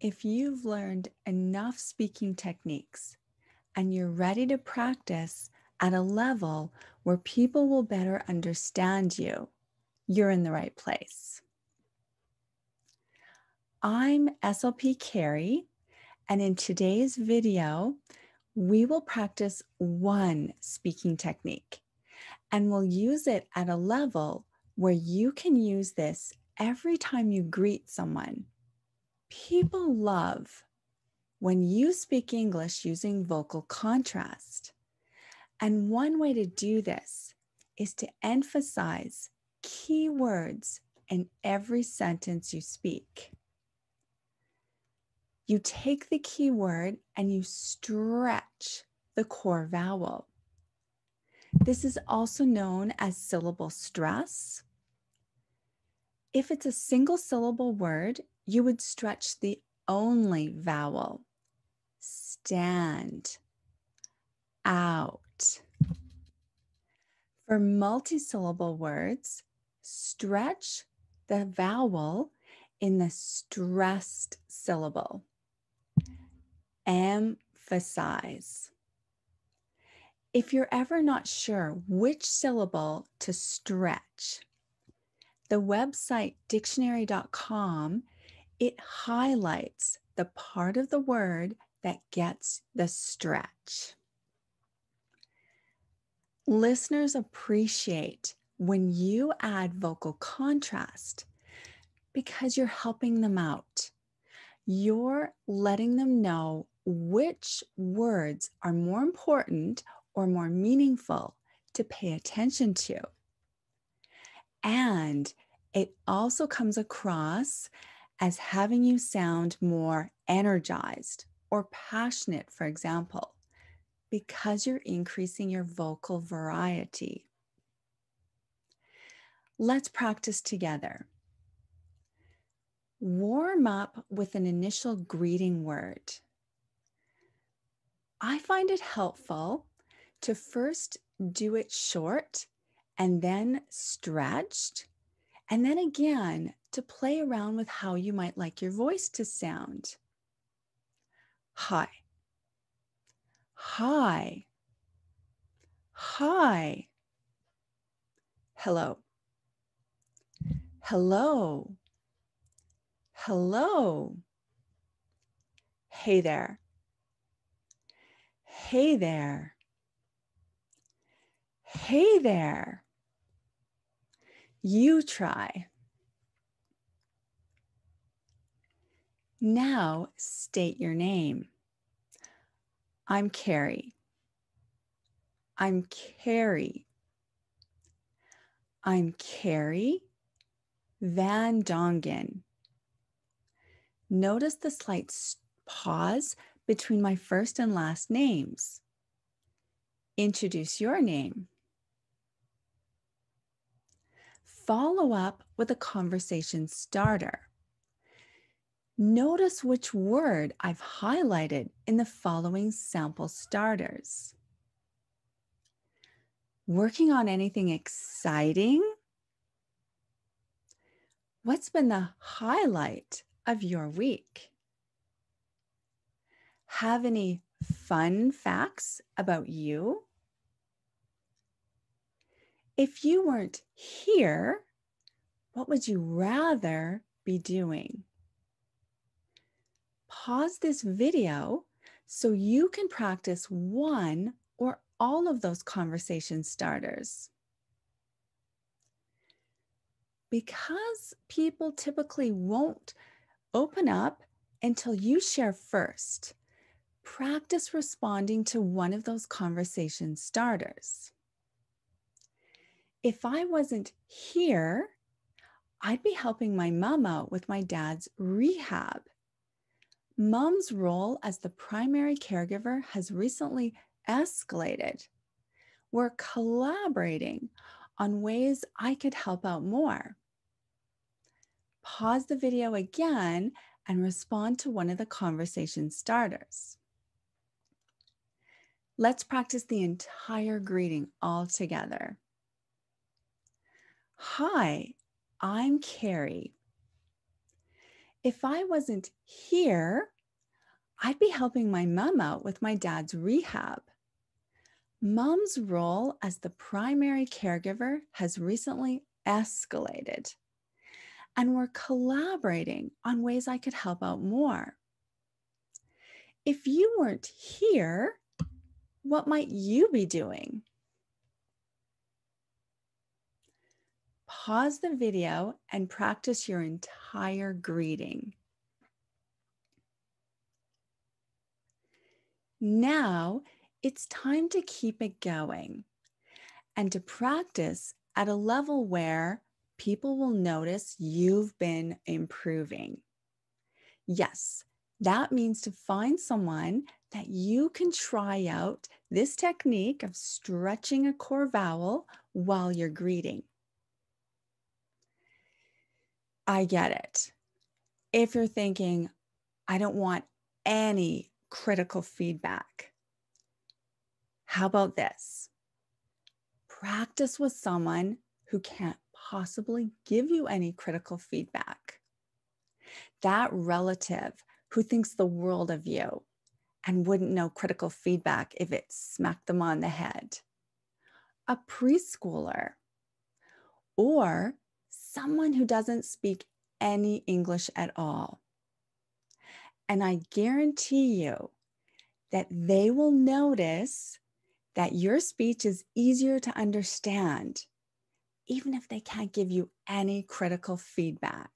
if you've learned enough speaking techniques and you're ready to practice at a level where people will better understand you, you're in the right place. I'm SLP Carrie, and in today's video, we will practice one speaking technique and we'll use it at a level where you can use this every time you greet someone. People love when you speak English using vocal contrast. And one way to do this is to emphasize key words in every sentence you speak. You take the key word and you stretch the core vowel. This is also known as syllable stress. If it's a single syllable word, you would stretch the only vowel. Stand, out. For multisyllable words, stretch the vowel in the stressed syllable. Emphasize. If you're ever not sure which syllable to stretch, the website dictionary.com it highlights the part of the word that gets the stretch. Listeners appreciate when you add vocal contrast because you're helping them out. You're letting them know which words are more important or more meaningful to pay attention to. And it also comes across as having you sound more energized or passionate, for example because you're increasing your vocal variety. Let's practice together. Warm up with an initial greeting word. I find it helpful to first do it short and then stretched, and then again to play around with how you might like your voice to sound. Hi. Hi. Hi. Hello. Hello. Hello. Hey there. Hey there. Hey there. You try. Now state your name. I'm Carrie. I'm Carrie. I'm Carrie Van Dongen. Notice the slight pause between my first and last names. Introduce your name. Follow up with a conversation starter. Notice which word I've highlighted in the following sample starters. Working on anything exciting? What's been the highlight of your week? Have any fun facts about you? If you weren't here, what would you rather be doing? Pause this video so you can practice one or all of those conversation starters. Because people typically won't open up until you share first, practice responding to one of those conversation starters. If I wasn't here, I'd be helping my mom out with my dad's rehab Mom's role as the primary caregiver has recently escalated. We're collaborating on ways I could help out more. Pause the video again and respond to one of the conversation starters. Let's practice the entire greeting all together. Hi, I'm Carrie. If I wasn't here, I'd be helping my mom out with my dad's rehab. Mom's role as the primary caregiver has recently escalated, and we're collaborating on ways I could help out more. If you weren't here, what might you be doing? Pause the video and practice your entire greeting. Now it's time to keep it going and to practice at a level where people will notice you've been improving. Yes, that means to find someone that you can try out this technique of stretching a core vowel while you're greeting. I get it. If you're thinking, I don't want any critical feedback, how about this? Practice with someone who can't possibly give you any critical feedback. That relative who thinks the world of you and wouldn't know critical feedback if it smacked them on the head. A preschooler or someone who doesn't speak any English at all. And I guarantee you that they will notice that your speech is easier to understand, even if they can't give you any critical feedback.